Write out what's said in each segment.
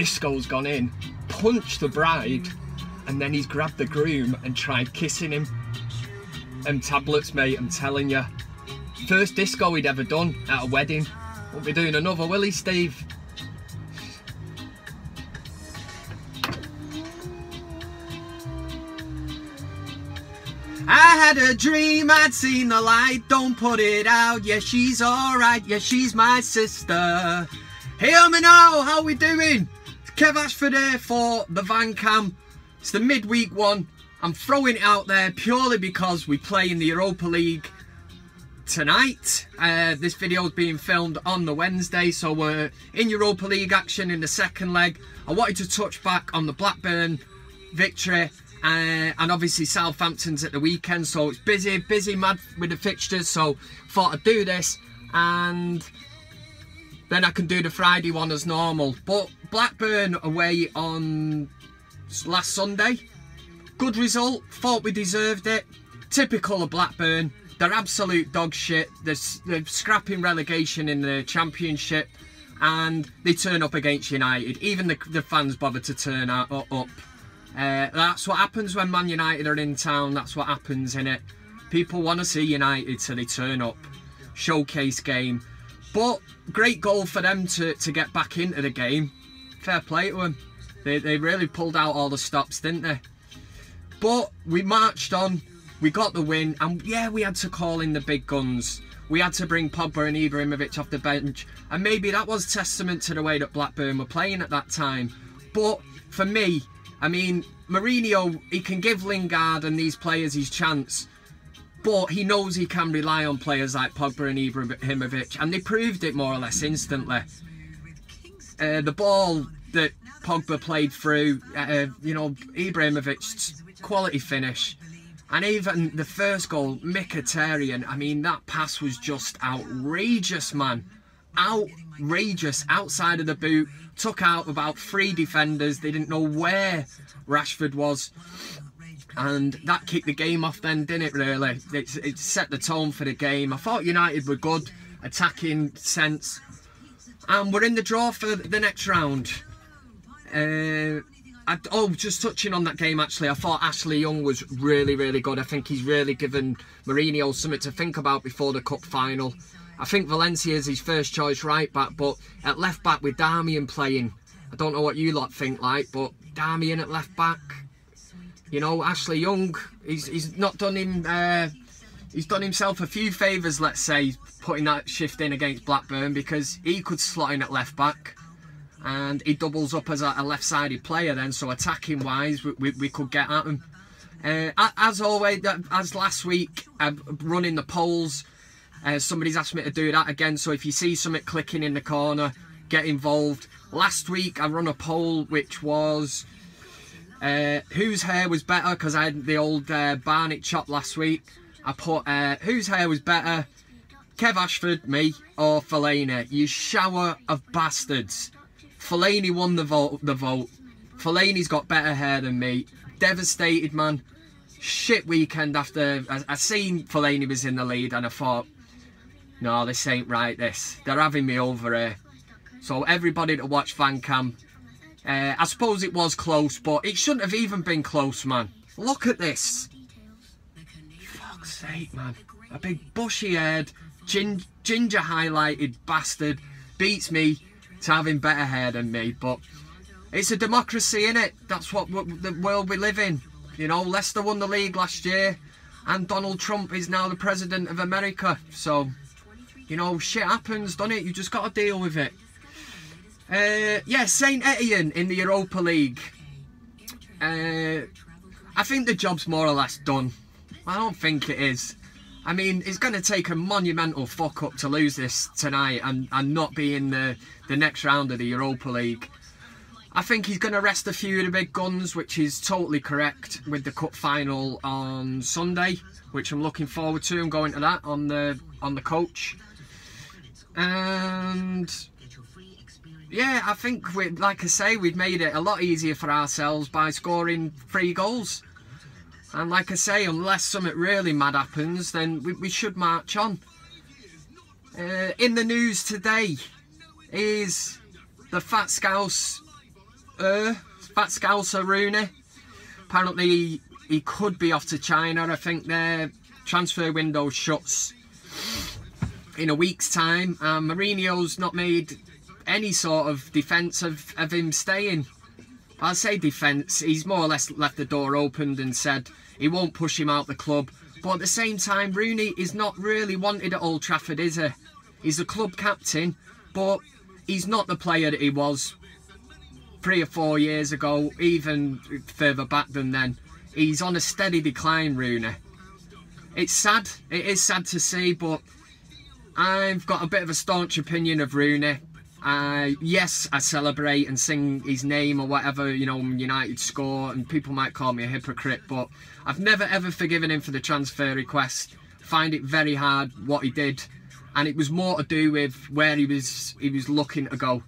Disco's gone in, punched the bride, and then he's grabbed the groom and tried kissing him. And tablets, mate, I'm telling you. First disco he'd ever done at a wedding. Won't be doing another, will he, Steve? I had a dream I'd seen the light, don't put it out. Yeah, she's alright, yeah, she's my sister. Hear me now, how we doing? Kev Ashford here for the Van Cam. It's the midweek one. I'm throwing it out there purely because we play in the Europa League tonight. Uh, this video is being filmed on the Wednesday, so we're in Europa League action in the second leg. I wanted to touch back on the Blackburn victory uh, and obviously Southampton's at the weekend, so it's busy, busy, mad with the fixtures. So thought I'd do this, and then I can do the Friday one as normal. But Blackburn away on last Sunday, good result. Thought we deserved it. Typical of Blackburn. They're absolute dog shit. They're, they're scrapping relegation in the Championship, and they turn up against United. Even the, the fans bother to turn up. Uh, that's what happens when Man United are in town. That's what happens in it. People want to see United, so they turn up. Showcase game. But great goal for them to, to get back into the game. Fair play to them. They, they really pulled out all the stops, didn't they? But we marched on. We got the win. And yeah, we had to call in the big guns. We had to bring Pogba and Ibrahimovic off the bench. And maybe that was testament to the way that Blackburn were playing at that time. But for me, I mean, Mourinho, he can give Lingard and these players his chance, but he knows he can rely on players like Pogba and Ibrahimovic, and they proved it more or less instantly. Uh, the ball that Pogba played through, uh, you know, Ibrahimovic's quality finish, and even the first goal, Mkhitaryan, I mean, that pass was just outrageous, man. Outrageous, outside of the boot, took out about three defenders. They didn't know where Rashford was. And that kicked the game off then, didn't it, really? It, it set the tone for the game. I thought United were good, attacking sense. And we're in the draw for the next round. Uh, I, oh, just touching on that game, actually, I thought Ashley Young was really, really good. I think he's really given Mourinho something to think about before the cup final. I think Valencia is his first choice right back, but at left back with Darmian playing, I don't know what you lot think like, but Darmian at left back, you know, Ashley Young, he's he's not done him. Uh, he's done himself a few favours, let's say, putting that shift in against Blackburn because he could slot in at left back and he doubles up as a, a left-sided player then, so attacking wise, we, we, we could get at him. Uh, as always, as last week, uh, running the polls, uh, somebody's asked me to do that again, so if you see something clicking in the corner, get involved. Last week I run a poll which was uh, whose hair was better because I had the old uh, Barnet chop last week. I put uh, whose hair was better, Kev Ashford, me, or Fellaini. You shower of bastards. Fellaini won the vote. The vote. Fellaini's got better hair than me. Devastated, man. Shit weekend after I, I seen Fellaini was in the lead and I thought no, this ain't right, this. They're having me over here. So everybody to watch Van Cam. Uh, I suppose it was close, but it shouldn't have even been close, man. Look at this. Fuck's sake, man. A big bushy-haired, gin ginger highlighted bastard beats me to having better hair than me, but it's a democracy, in it. That's what the world we live in. You know, Leicester won the league last year, and Donald Trump is now the president of America. So you know, shit happens, doesn't it? You just got to deal with it. Uh, yeah, St Etienne in the Europa League. Uh, I think the job's more or less done. I don't think it is. I mean, it's going to take a monumental fuck up to lose this tonight and, and not be in the, the next round of the Europa League. I think he's going to rest a few of the big guns, which is totally correct with the cup final on Sunday, which I'm looking forward to. I'm going to that on the on the coach. And yeah, I think, we, like I say, we've made it a lot easier for ourselves by scoring three goals. And like I say, unless something really mad happens, then we, we should march on. Uh, in the news today is the Fat Scouse Er, Fat Scouser Rooney. Apparently he could be off to China. I think their transfer window shuts in a week's time. And Mourinho's not made any sort of defence of, of him staying. I'll say defence, he's more or less left the door opened and said he won't push him out the club. But at the same time, Rooney is not really wanted at Old Trafford, is he? He's a club captain, but he's not the player that he was three or four years ago, even further back than then. He's on a steady decline, Rooney. It's sad. It is sad to see, but I've got a bit of a staunch opinion of Rooney. Uh, yes, I celebrate and sing his name or whatever, you know, United score, and people might call me a hypocrite, but I've never ever forgiven him for the transfer request. Find it very hard what he did, and it was more to do with where he was he was looking to go.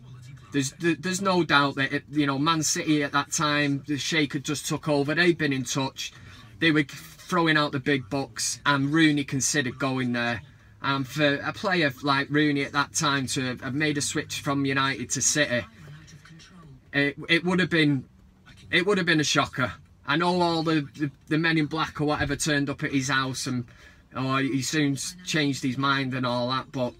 There's there's no doubt that it, you know Man City at that time, the Sheikh had just took over. They'd been in touch. They were throwing out the big bucks, and Rooney considered going there and for a player like Rooney at that time to have made a switch from United to City, it, it would have been it would have been a shocker. I know all the, the, the men in black or whatever turned up at his house and oh, he soon changed his mind and all that, but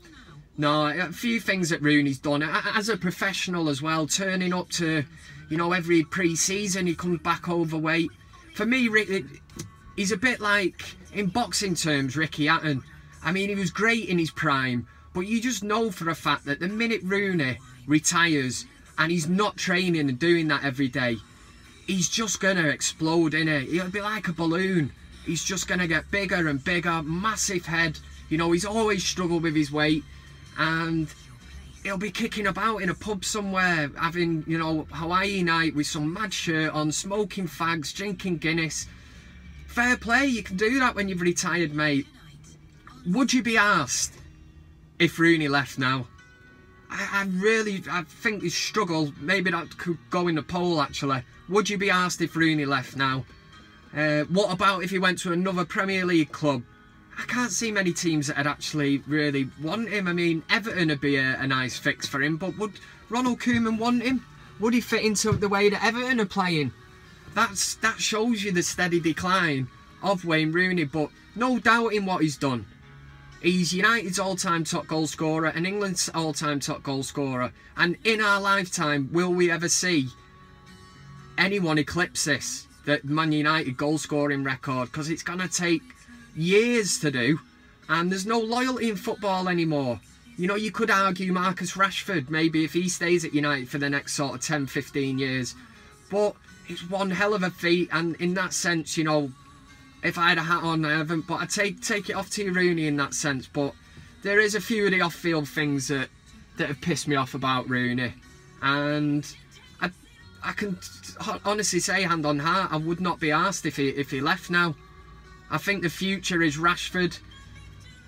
no, a few things that Rooney's done as a professional as well, turning up to, you know, every pre-season he comes back overweight. For me, he's a bit like, in boxing terms, Ricky Hatton. I mean, he was great in his prime, but you just know for a fact that the minute Rooney retires and he's not training and doing that every day, he's just going to explode in it. He'll be like a balloon. He's just going to get bigger and bigger, massive head. You know, he's always struggled with his weight and he'll be kicking about in a pub somewhere, having, you know, Hawaii night with some mad shirt on, smoking fags, drinking Guinness. Fair play, you can do that when you've retired, mate would you be asked if Rooney left now? I, I really, I think he's struggled. Maybe that could go in the poll actually. Would you be asked if Rooney left now? Uh, what about if he went to another Premier League club? I can't see many teams that would actually really want him. I mean, Everton would be a, a nice fix for him, but would Ronald Koeman want him? Would he fit into the way that Everton are playing? That's That shows you the steady decline of Wayne Rooney, but no doubt in what he's done. He's United's all-time top goal scorer and England's all-time top goal scorer. And in our lifetime, will we ever see anyone eclipse this? The Man United goal scoring record? Because it's going to take years to do. And there's no loyalty in football anymore. You know, you could argue Marcus Rashford, maybe if he stays at United for the next sort of 10, 15 years. But it's one hell of a feat. And in that sense, you know, if I had a hat on, I haven't, but I take take it off to Rooney in that sense. But there is a few of the off-field things that that have pissed me off about Rooney, and I I can honestly say, hand on heart, I would not be asked if he if he left now. I think the future is Rashford.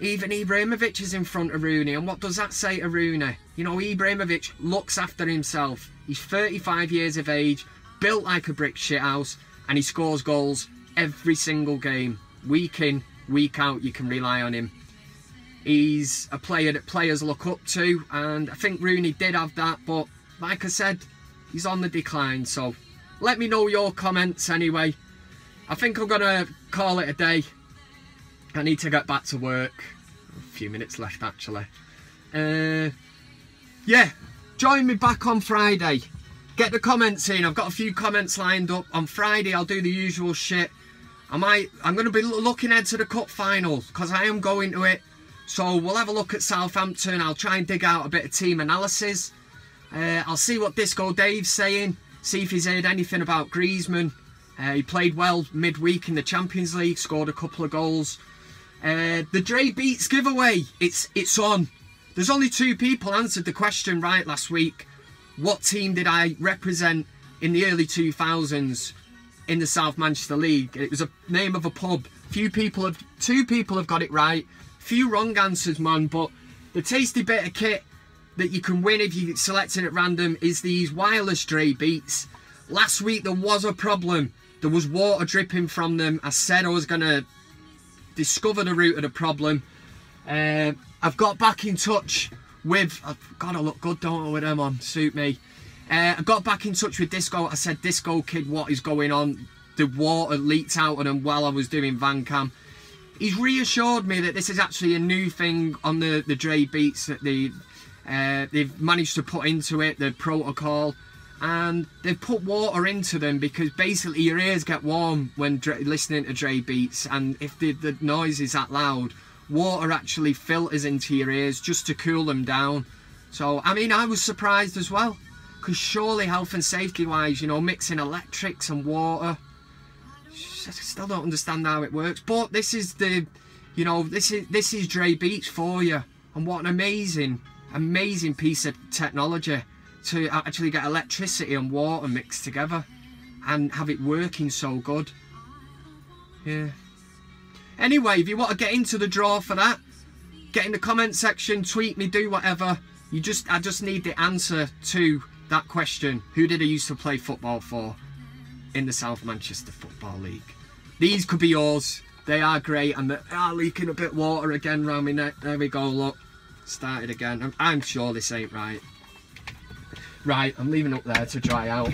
Even Ibrahimovic is in front of Rooney, and what does that say to Rooney? You know, Ibrahimovic looks after himself. He's 35 years of age, built like a brick shithouse, and he scores goals every single game, week in, week out, you can rely on him. He's a player that players look up to, and I think Rooney did have that, but like I said, he's on the decline. So let me know your comments anyway. I think I'm going to call it a day. I need to get back to work. A few minutes left, actually. Uh, yeah, join me back on Friday. Get the comments in. I've got a few comments lined up. On Friday, I'll do the usual shit. I might, I'm going to be looking ahead to the cup final because I am going to it. So we'll have a look at Southampton. I'll try and dig out a bit of team analysis. Uh, I'll see what Disco Dave's saying. See if he's heard anything about Griezmann. Uh, he played well midweek in the Champions League. Scored a couple of goals. Uh, the Dre Beats giveaway. It's it's on. There's only two people answered the question right last week. What team did I represent in the early 2000s? In the South Manchester League. It was a name of a pub. Few people have, two people have got it right. Few wrong answers, man. But the tasty bit of kit that you can win if you select it at random is these wireless Dre beats. Last week there was a problem. There was water dripping from them. I said I was going to discover the root of the problem. Uh, I've got back in touch with... I've got to look good, don't I, with them on. Suit me. Uh, I got back in touch with Disco. I said, Disco Kid, what is going on? The water leaked out of them while I was doing Van Cam. He's reassured me that this is actually a new thing on the, the Dre Beats that they, uh, they've managed to put into it, the protocol. And they've put water into them because basically your ears get warm when listening to Dre Beats. And if the, the noise is that loud, water actually filters into your ears just to cool them down. So, I mean, I was surprised as well. Because surely health and safety wise, you know, mixing electrics and water, I still don't understand how it works. But this is the, you know, this is this is Dre Beats for you. And what an amazing, amazing piece of technology to actually get electricity and water mixed together and have it working so good. Yeah. Anyway, if you want to get into the draw for that, get in the comment section, tweet me, do whatever. You just, I just need the answer to that question. Who did I used to play football for in the South Manchester Football League? These could be yours. They are great and they are leaking a bit water again around my neck. There we go, look. Started again. I'm, I'm sure this ain't right. Right, I'm leaving up there to dry out.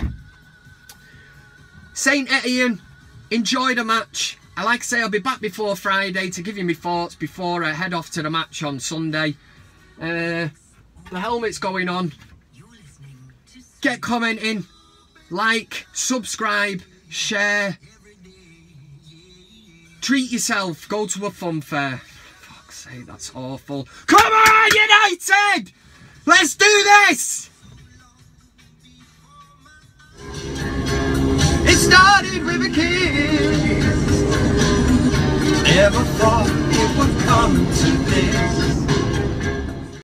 St Etienne, enjoy the match. I like to say I'll be back before Friday to give you my thoughts before I head off to the match on Sunday. Uh, the helmet's going on. Get commenting, like, subscribe, share. Treat yourself. Go to a fun fair. Fuck's sake, that's awful. Come on, United! Let's do this! It started with a kiss. Never thought it would come to